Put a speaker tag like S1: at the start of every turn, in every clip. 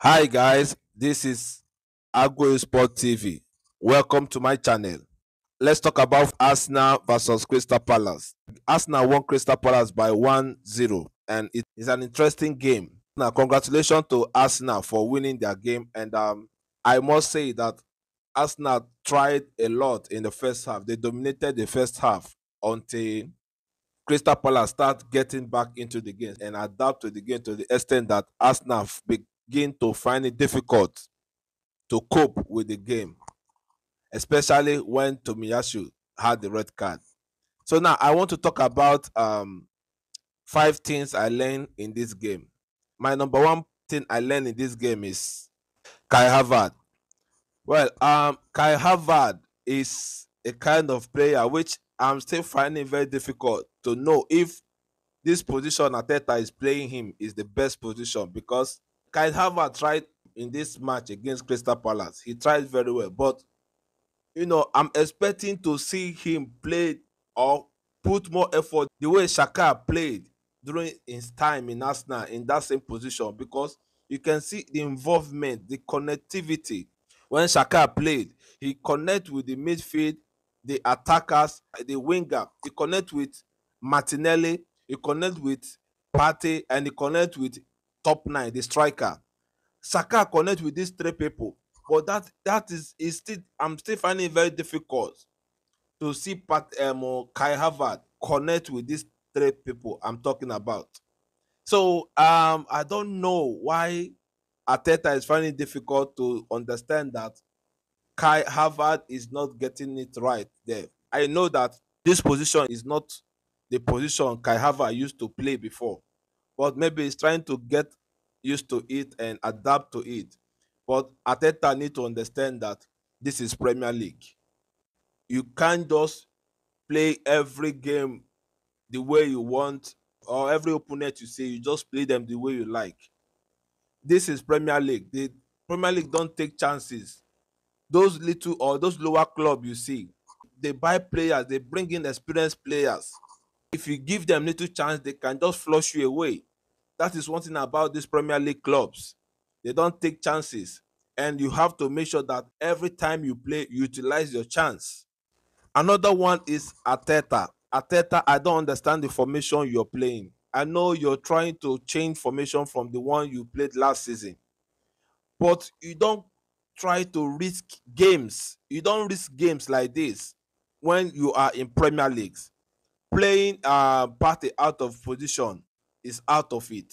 S1: Hi guys, this is Agro Sport TV. Welcome to my channel. Let's talk about Arsenal versus Crystal Palace. Arsenal won Crystal Palace by 1-0 and it is an interesting game. Now, congratulations to Arsenal for winning their game and um, I must say that Arsenal tried a lot in the first half. They dominated the first half until Crystal Palace start getting back into the game and adapt to the game to the extent that Arsenal begin to find it difficult to cope with the game, especially when Tomiyasu had the red card. So now I want to talk about um, five things I learned in this game. My number one thing I learned in this game is Kai Havertz. Well, um, Kai Havertz is a kind of player which I'm still finding very difficult to know if this position Arteta is playing him is the best position because Kai Havertz tried in this match against Crystal Palace. He tried very well, but you know, I'm expecting to see him play or put more effort the way Xhaka played during his time in Arsenal in that same position because you can see the involvement, the connectivity. When Xhaka played, he connect with the midfield, the attackers, the winger. He connect with Martinelli. He connect with Partey, and he connect with top nine, the striker. Saka connect with these three people, but that that is is still I'm still finding very difficult to see Pat um, Kai Havertz connect with these three people I'm talking about. So um I don't know why Arteta is finding it difficult to understand that Kai Havertz is not getting it right there. I know that this position is not the position Kai Havertz used to play before, but maybe he's trying to get used to it and adapt to it. But Arteta need to understand that this is Premier League. You can't just play every game the way you want, or every opponent you see, you just play them the way you like. This is Premier League. The Premier League don't take chances. Those little or those lower club you see, they buy players, they bring in experienced players. If you give them little chance, they can just flush you away. That is one thing about these Premier League clubs. They don't take chances. And you have to make sure that every time you play, you utilize your chance. Another one is Arteta. Arteta, I don't understand the formation you're playing. I know you're trying to change formation from the one you played last season, but you don't try to risk games. You don't risk games like this when you are in Premier Leagues. Playing uh, Partey out of position is out of it.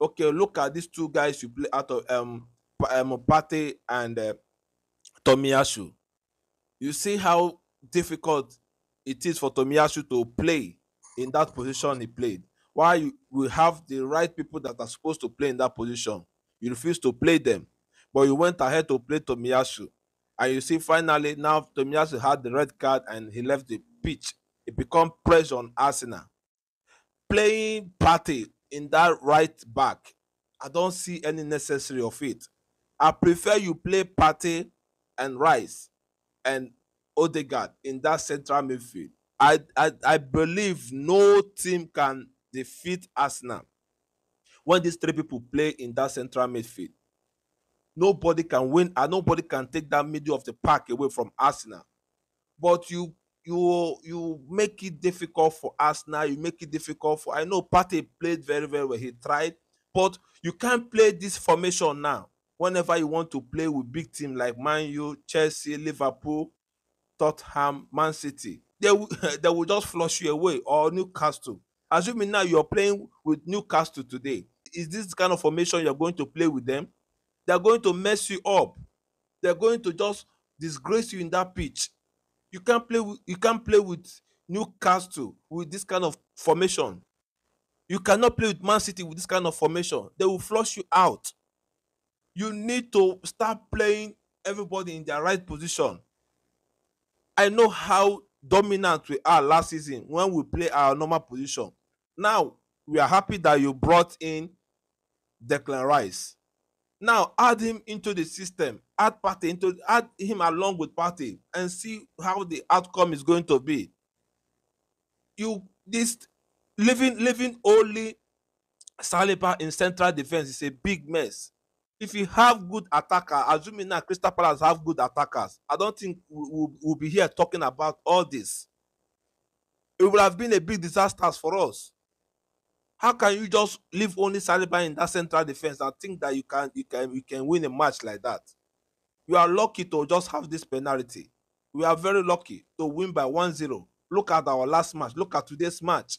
S1: Okay, look at these two guys you play out of um, um Partey and uh, Tomiyasu. You see how difficult it is for Tomiyasu to play in that position he played. Why you will have the right people that are supposed to play in that position, you refuse to play them, but you went ahead to play Tomiyasu, and you see finally now Tomiyasu had the red card and he left the pitch. It become pressure on Arsenal. Playing Partey in that right back, I don't see any necessary of it. I prefer you play Partey and Rice and Odegaard in that central midfield. I, I I believe no team can defeat Arsenal when these three people play in that central midfield. Nobody can win and nobody can take that middle of the park away from Arsenal. But you you you make it difficult for Arsenal. You make it difficult for. I know Partey played very very well. He tried, but you can't play this formation now. Whenever you want to play with big team like Man U, Chelsea, Liverpool, Tottenham, Man City, they will, they will just flush you away or Newcastle. Assuming now you're playing with Newcastle today, is this kind of formation you're going to play with them? They're going to mess you up. They're going to just disgrace you in that pitch. You can't play with you can't play with Newcastle with this kind of formation. You cannot play with Man City with this kind of formation. They will flush you out. You need to start playing everybody in their right position. I know how dominant we are last season when we play our normal position. Now we are happy that you brought in Declan Rice. Now add him into the system, add Partey into add him along with Partey and see how the outcome is going to be. You this living living only Saliba in central defense is a big mess. if you have good attacker, assuming now Crystal Palace have good attackers, I don't think we'll, we'll be here talking about all this. It would have been a big disaster for us. How can you just leave only Saliba in that central defense and think that you can you can you can win a match like that? You are lucky to just have this penalty. We are very lucky to win by 1-0. Look at our last match. Look at today's match.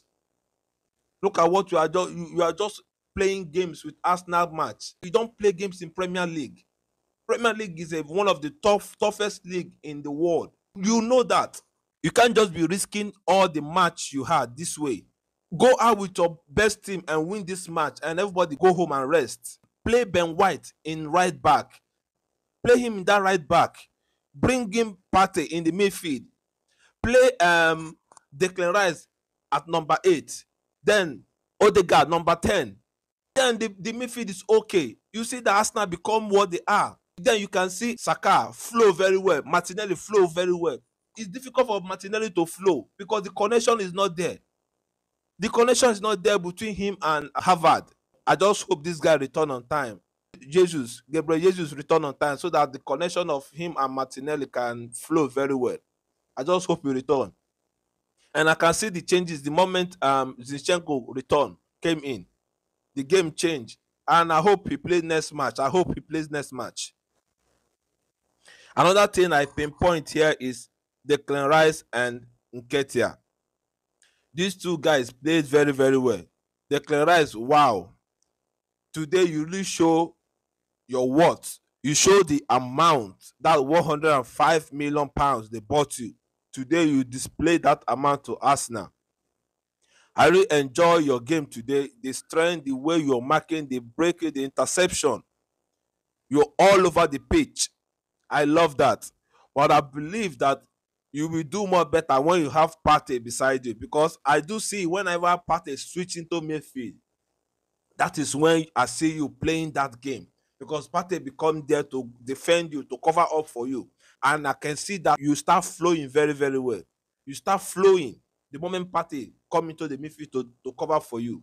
S1: Look at what you are just you, you are just playing games with Arsenal match. You don't play games in Premier League. Premier League is a, one of the tough toughest league in the world. You know that. You can't just be risking all the match you had this way. Go out with your best team and win this match, and everybody go home and rest. Play Ben White in right back. Play him in that right back. Bring him Partey in the midfield. Play um Declan Rice at number eight. Then Odegaard number 10. Then the, the midfield is okay. You see the Arsenal become what they are. Then you can see Saka flow very well. Martinelli flow very well. It's difficult for Martinelli to flow because the connection is not there. The connection is not there between him and Havertz. I just hope this guy return on time. Jesus, Gabriel Jesus return on time so that the connection of him and Martinelli can flow very well. I just hope he return. And I can see the changes the moment um Zinchenko return came in. The game changed. And I hope he plays next match. I hope he plays next match. Another thing I pinpoint here is Declan Rice and Nketiah. These two guys played very, very well. Declan Rice, wow. Today you really show your worth. You show the amount that 105 million pounds they bought you. Today you display that amount to Arsenal. I really enjoy your game today. The strength, the way you're marking, the breaking, the interception. You're all over the pitch. I love that. But I believe that you will do more better when you have Partey beside you because I do see whenever Partey switch into midfield, that is when I see you playing that game because Partey become there to defend you, to cover up for you. And I can see that you start flowing very, very well. You start flowing the moment Partey come into the midfield to, to cover for you.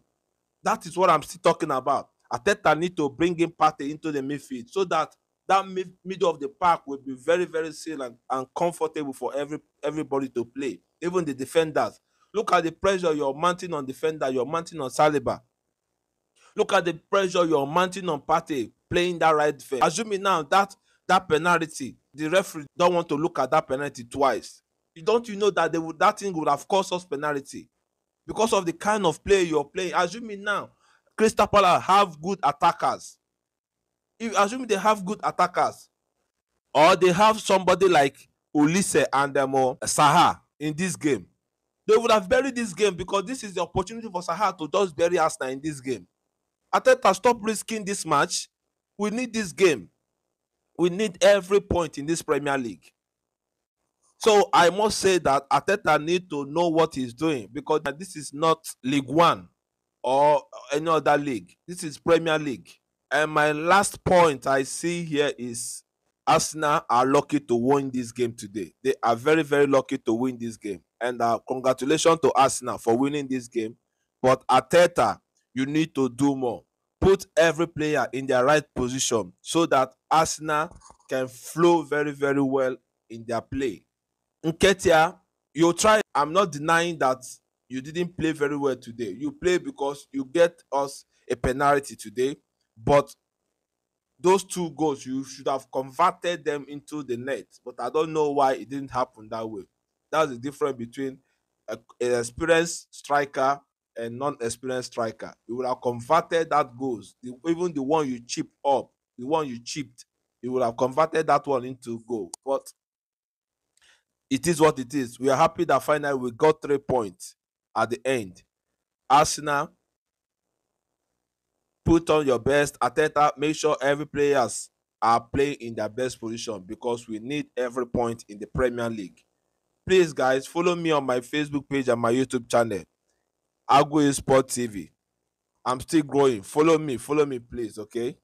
S1: That is what I'm still talking about. Arteta need to bring in Partey into the midfield so that that mid, middle of the park will be very, very safe and, and comfortable for every everybody to play, even the defenders. Look at the pressure you're mounting on defender, you're mounting on Saliba. Look at the pressure you're mounting on Partey playing that right defense. Assuming now that that penalty, the referee don't want to look at that penalty twice. You Don't you know that they would that thing would have caused us penalty? because of the kind of play you're playing. Assuming now Crystal Palace have good attackers. If assuming they have good attackers, or they have somebody like Olise and um, uh, Zaha in this game, they would have buried this game because this is the opportunity for Zaha to just bury Arsenal in this game. Arteta, stop risking this match. We need this game. We need every point in this Premier League. So I must say that Arteta need to know what he's doing because this is not League One or any other league. This is Premier League. And my last point I see here is Arsenal are lucky to win this game today. They are very, very lucky to win this game. And uh, congratulations to Arsenal for winning this game. But Arteta, you need to do more. Put every player in their right position so that Arsenal can flow very, very well in their play. Nketiah, you try. I'm not denying that you didn't play very well today. You play because you get us a penalty today, but those two goals you should have converted them into the net. But I don't know why it didn't happen that way. That's the difference between an experienced striker and non-experienced striker. You would have converted that goals, the, even the one you chipped up, the one you chipped, you would have converted that one into goal. But it is what it is. We are happy that finally we got three points at the end. Arsenal, put on your best. Ateta, make sure every players are playing in their best position because we need every point in the Premier League. Please, guys, follow me on my Facebook page and my YouTube channel, Agwe Sport TV. I'm still growing. Follow me, follow me, please, okay?